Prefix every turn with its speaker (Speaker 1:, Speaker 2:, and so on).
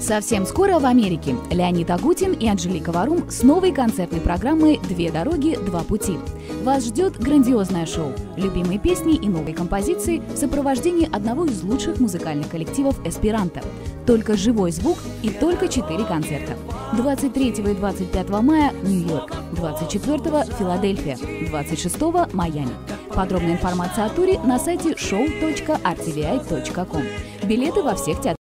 Speaker 1: Совсем скоро в Америке Леонид Агутин и Анжелика Варум с новой концертной программой «Две дороги, два пути». Вас ждет грандиозное шоу, любимые песни и новые композиции в сопровождении одного из лучших музыкальных коллективов «Эсперанто». Только живой звук и только четыре концерта. 23 и 25 мая – Нью-Йорк, 24 – Филадельфия, 26 – Майами. Подробная информация о туре на сайте show.rtvi.com. Билеты во всех театрах.